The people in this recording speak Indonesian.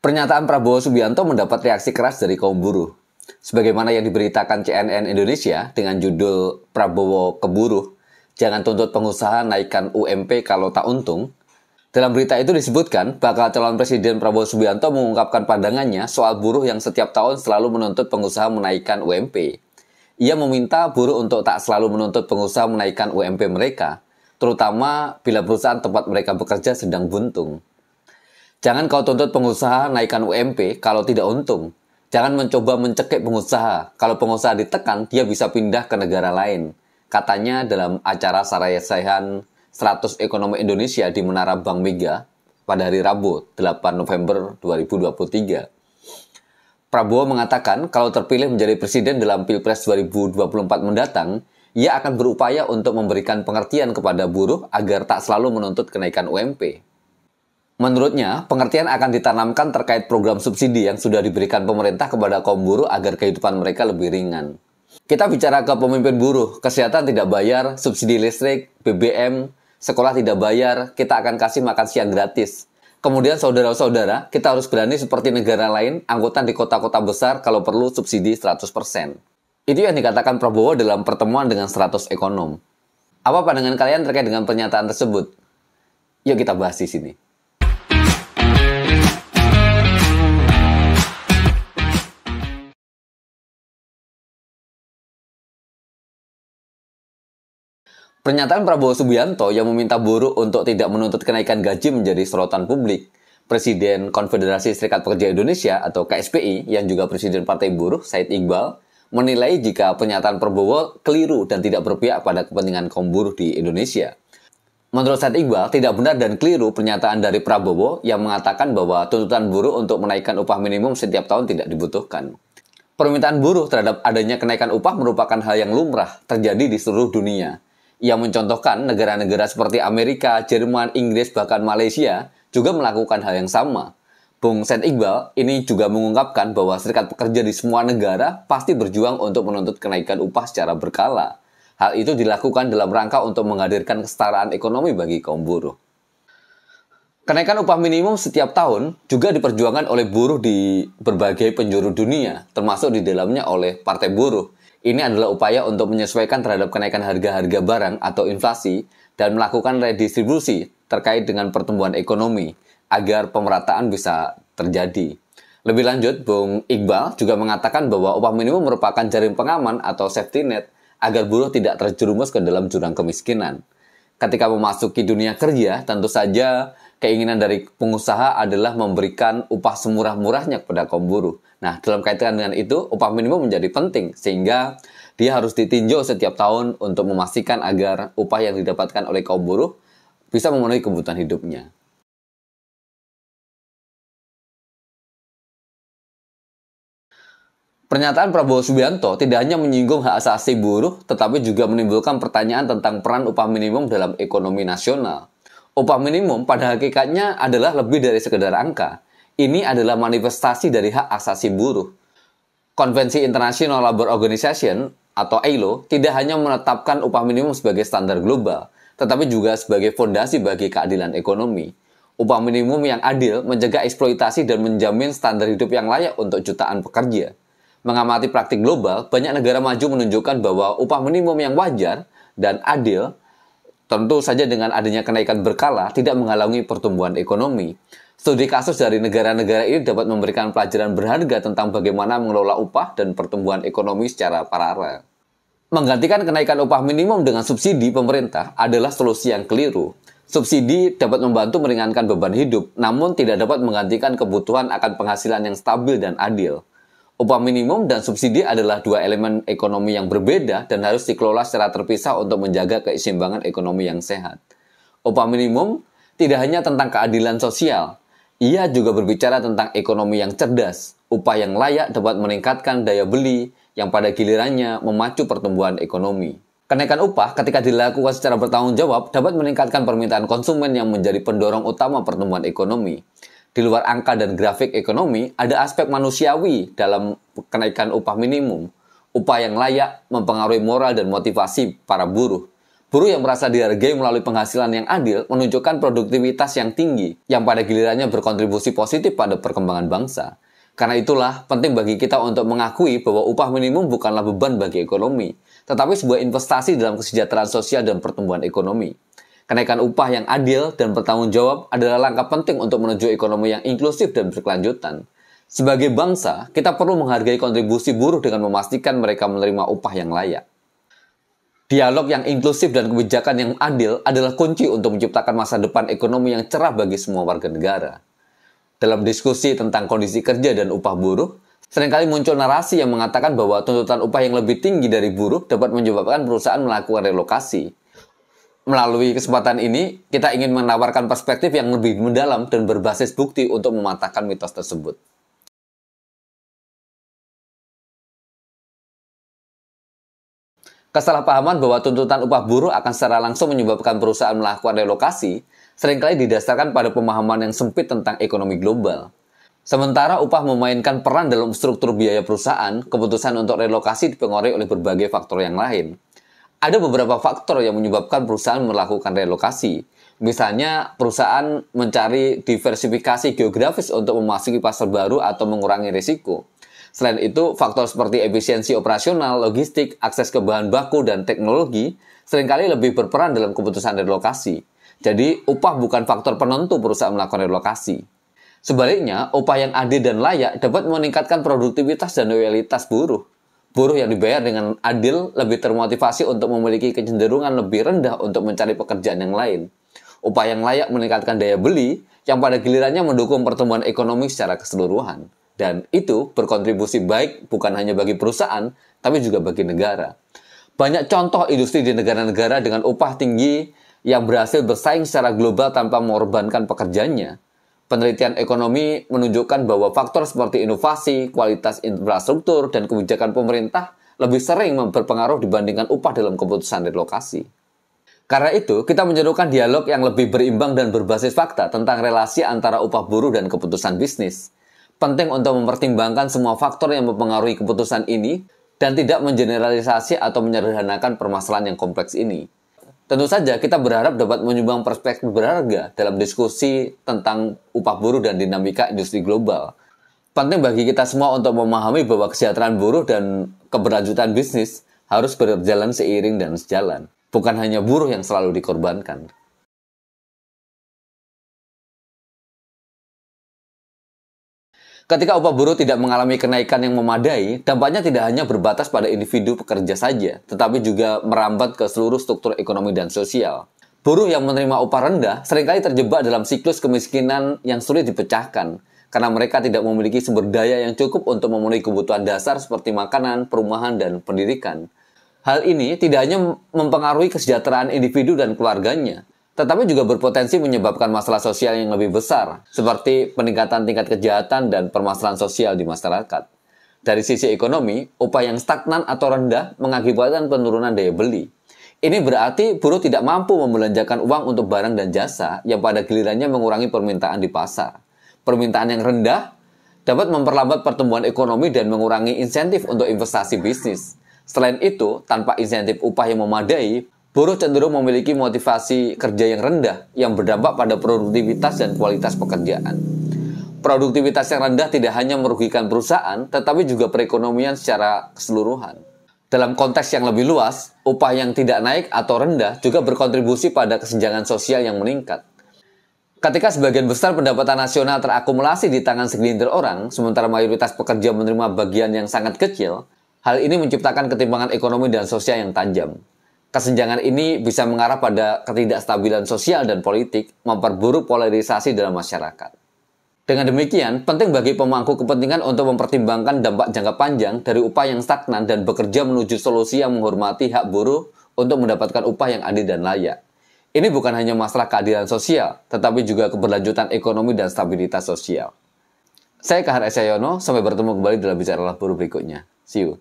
Pernyataan Prabowo Subianto mendapat reaksi keras dari kaum buruh. Sebagaimana yang diberitakan CNN Indonesia dengan judul Prabowo Keburuh, jangan tuntut pengusaha naikkan UMP kalau tak untung. Dalam berita itu disebutkan, bakal calon Presiden Prabowo Subianto mengungkapkan pandangannya soal buruh yang setiap tahun selalu menuntut pengusaha menaikkan UMP. Ia meminta buruh untuk tak selalu menuntut pengusaha menaikkan UMP mereka, terutama bila perusahaan tempat mereka bekerja sedang buntung. Jangan kau tuntut pengusaha naikkan UMP kalau tidak untung. Jangan mencoba mencekik pengusaha. Kalau pengusaha ditekan, dia bisa pindah ke negara lain. Katanya dalam acara Sarayasehan 100 Ekonomi Indonesia di Menara Bank Mega pada hari Rabu 8 November 2023. Prabowo mengatakan kalau terpilih menjadi presiden dalam Pilpres 2024 mendatang, ia akan berupaya untuk memberikan pengertian kepada buruh agar tak selalu menuntut kenaikan UMP. Menurutnya, pengertian akan ditanamkan terkait program subsidi yang sudah diberikan pemerintah kepada kaum buruh agar kehidupan mereka lebih ringan. Kita bicara ke pemimpin buruh, kesehatan tidak bayar, subsidi listrik, BBM, sekolah tidak bayar, kita akan kasih makan siang gratis. Kemudian saudara-saudara, kita harus berani seperti negara lain, angkutan di kota-kota besar kalau perlu subsidi 100%. Itu yang dikatakan Prabowo dalam pertemuan dengan 100 ekonom. Apa pandangan kalian terkait dengan pernyataan tersebut? Yuk kita bahas di sini. Pernyataan Prabowo Subianto yang meminta buruh untuk tidak menuntut kenaikan gaji menjadi sorotan publik. Presiden Konfederasi Serikat Pekerja Indonesia atau KSPI yang juga Presiden Partai Buruh Said Iqbal menilai jika pernyataan Prabowo keliru dan tidak berpihak pada kepentingan kaum buruh di Indonesia. Menurut Said Iqbal, tidak benar dan keliru pernyataan dari Prabowo yang mengatakan bahwa tuntutan buruh untuk menaikkan upah minimum setiap tahun tidak dibutuhkan. Permintaan buruh terhadap adanya kenaikan upah merupakan hal yang lumrah terjadi di seluruh dunia yang mencontohkan negara-negara seperti Amerika, Jerman, Inggris, bahkan Malaysia juga melakukan hal yang sama. Bung Said Iqbal ini juga mengungkapkan bahwa serikat pekerja di semua negara pasti berjuang untuk menuntut kenaikan upah secara berkala. Hal itu dilakukan dalam rangka untuk menghadirkan kesetaraan ekonomi bagi kaum buruh. Kenaikan upah minimum setiap tahun juga diperjuangkan oleh buruh di berbagai penjuru dunia, termasuk di dalamnya oleh Partai Buruh ini adalah upaya untuk menyesuaikan terhadap kenaikan harga-harga barang atau inflasi dan melakukan redistribusi terkait dengan pertumbuhan ekonomi agar pemerataan bisa terjadi. Lebih lanjut, Bung Iqbal juga mengatakan bahwa upah minimum merupakan jaring pengaman atau safety net agar buruh tidak terjerumus ke dalam jurang kemiskinan. Ketika memasuki dunia kerja, tentu saja keinginan dari pengusaha adalah memberikan upah semurah-murahnya kepada kaum buruh. Nah, dalam kaitan dengan itu, upah minimum menjadi penting sehingga dia harus ditinjau setiap tahun untuk memastikan agar upah yang didapatkan oleh kaum buruh bisa memenuhi kebutuhan hidupnya. Pernyataan Prabowo Subianto tidak hanya menyinggung hak asasi buruh, tetapi juga menimbulkan pertanyaan tentang peran upah minimum dalam ekonomi nasional. Upah minimum pada hakikatnya adalah lebih dari sekedar angka. Ini adalah manifestasi dari hak asasi buruh. Konvensi International Labour Organization atau ILO tidak hanya menetapkan upah minimum sebagai standar global, tetapi juga sebagai fondasi bagi keadilan ekonomi. Upah minimum yang adil mencegah eksploitasi dan menjamin standar hidup yang layak untuk jutaan pekerja. Mengamati praktik global, banyak negara maju menunjukkan bahwa upah minimum yang wajar dan adil Tentu saja dengan adanya kenaikan berkala tidak menghalangi pertumbuhan ekonomi. Studi kasus dari negara-negara ini dapat memberikan pelajaran berharga tentang bagaimana mengelola upah dan pertumbuhan ekonomi secara paralel. Menggantikan kenaikan upah minimum dengan subsidi pemerintah adalah solusi yang keliru. Subsidi dapat membantu meringankan beban hidup, namun tidak dapat menggantikan kebutuhan akan penghasilan yang stabil dan adil. Upah minimum dan subsidi adalah dua elemen ekonomi yang berbeda dan harus dikelola secara terpisah untuk menjaga keseimbangan ekonomi yang sehat. Upah minimum tidak hanya tentang keadilan sosial, ia juga berbicara tentang ekonomi yang cerdas. Upah yang layak dapat meningkatkan daya beli yang pada gilirannya memacu pertumbuhan ekonomi. Kenaikan upah ketika dilakukan secara bertanggung jawab dapat meningkatkan permintaan konsumen yang menjadi pendorong utama pertumbuhan ekonomi di luar angka dan grafik ekonomi, ada aspek manusiawi dalam kenaikan upah minimum. Upah yang layak mempengaruhi moral dan motivasi para buruh. Buruh yang merasa dihargai melalui penghasilan yang adil menunjukkan produktivitas yang tinggi, yang pada gilirannya berkontribusi positif pada perkembangan bangsa. Karena itulah penting bagi kita untuk mengakui bahwa upah minimum bukanlah beban bagi ekonomi, tetapi sebuah investasi dalam kesejahteraan sosial dan pertumbuhan ekonomi. Kenaikan upah yang adil dan bertanggung jawab adalah langkah penting untuk menuju ekonomi yang inklusif dan berkelanjutan. Sebagai bangsa, kita perlu menghargai kontribusi buruh dengan memastikan mereka menerima upah yang layak. Dialog yang inklusif dan kebijakan yang adil adalah kunci untuk menciptakan masa depan ekonomi yang cerah bagi semua warga negara. Dalam diskusi tentang kondisi kerja dan upah buruh, sering kali muncul narasi yang mengatakan bahwa tuntutan upah yang lebih tinggi dari buruh dapat menyebabkan perusahaan melakukan relokasi. Melalui kesempatan ini, kita ingin menawarkan perspektif yang lebih mendalam dan berbasis bukti untuk mematahkan mitos tersebut. Kesalahpahaman bahwa tuntutan upah buruh akan secara langsung menyebabkan perusahaan melakukan relokasi sering kali didasarkan pada pemahaman yang sempit tentang ekonomi global. Sementara upah memainkan peran dalam struktur biaya perusahaan, keputusan untuk relokasi dipengaruhi oleh berbagai faktor yang lain. Ada beberapa faktor yang menyebabkan perusahaan melakukan relokasi. Misalnya, perusahaan mencari diversifikasi geografis untuk memasuki pasar baru atau mengurangi risiko. Selain itu, faktor seperti efisiensi operasional, logistik, akses ke bahan baku, dan teknologi sering kali lebih berperan dalam keputusan relokasi. Jadi, upah bukan faktor penentu perusahaan melakukan relokasi. Sebaliknya, upah yang adil dan layak dapat meningkatkan produktivitas dan loyalitas buruh. Buruh yang dibayar dengan adil lebih termotivasi untuk memiliki kecenderungan lebih rendah untuk mencari pekerjaan yang lain. Upah yang layak meningkatkan daya beli, yang pada gilirannya mendukung pertumbuhan ekonomi secara keseluruhan. Dan itu berkontribusi baik bukan hanya bagi perusahaan, tapi juga bagi negara. Banyak contoh industri di negara-negara dengan upah tinggi yang berhasil bersaing secara global tanpa mengorbankan pekerjanya. Penelitian ekonomi menunjukkan bahwa faktor seperti inovasi, kualitas infrastruktur, dan kebijakan pemerintah lebih sering berpengaruh dibandingkan upah dalam keputusan relokasi. Karena itu, kita menyerukan dialog yang lebih berimbang dan berbasis fakta tentang relasi antara upah buruh dan keputusan bisnis penting untuk mempertimbangkan semua faktor yang mempengaruhi keputusan ini dan tidak mengeneralisasi atau menyederhanakan permasalahan yang kompleks ini. Tentu saja kita berharap dapat menyumbang perspektif berharga dalam diskusi tentang upah buruh dan dinamika industri global. Penting bagi kita semua untuk memahami bahwa kesejahteraan buruh dan keberlanjutan bisnis harus berjalan seiring dan sejalan. Bukan hanya buruh yang selalu dikorbankan. Ketika upah buruh tidak mengalami kenaikan yang memadai, dampaknya tidak hanya berbatas pada individu pekerja saja, tetapi juga merambat ke seluruh struktur ekonomi dan sosial. Buruh yang menerima upah rendah sering kali terjebak dalam siklus kemiskinan yang sulit dipecahkan, karena mereka tidak memiliki sumber daya yang cukup untuk memenuhi kebutuhan dasar seperti makanan, perumahan, dan pendidikan. Hal ini tidak hanya mempengaruhi kesejahteraan individu dan keluarganya, tetapi juga berpotensi menyebabkan masalah sosial yang lebih besar, seperti peningkatan tingkat kejahatan dan permasalahan sosial di masyarakat. Dari sisi ekonomi, upah yang stagnan atau rendah mengakibatkan penurunan daya beli. Ini berarti buruh tidak mampu membelanjakan uang untuk barang dan jasa yang pada gilirannya mengurangi permintaan di pasar. Permintaan yang rendah dapat memperlambat pertumbuhan ekonomi dan mengurangi insentif untuk investasi bisnis. Selain itu, tanpa insentif upah yang memadai, buruh cenderung memiliki motivasi kerja yang rendah yang berdampak pada produktivitas dan kualitas pekerjaan. Produktivitas yang rendah tidak hanya merugikan perusahaan, tetapi juga perekonomian secara keseluruhan. Dalam konteks yang lebih luas, upah yang tidak naik atau rendah juga berkontribusi pada kesenjangan sosial yang meningkat. Ketika sebagian besar pendapatan nasional terakumulasi di tangan segelintir orang, sementara mayoritas pekerja menerima bagian yang sangat kecil, hal ini menciptakan ketimpangan ekonomi dan sosial yang tajam. Kesenjangan ini bisa mengarah pada ketidakstabilan sosial dan politik, memperburuk polarisasi dalam masyarakat. Dengan demikian, penting bagi pemangku kepentingan untuk mempertimbangkan dampak jangka panjang dari upah yang stagnan dan bekerja menuju solusi yang menghormati hak buruh untuk mendapatkan upah yang adil dan layak. Ini bukan hanya masalah keadilan sosial, tetapi juga keberlanjutan ekonomi dan stabilitas sosial. Saya Kahar Esyayono, sampai bertemu kembali dalam bicara buruh berikutnya. See you.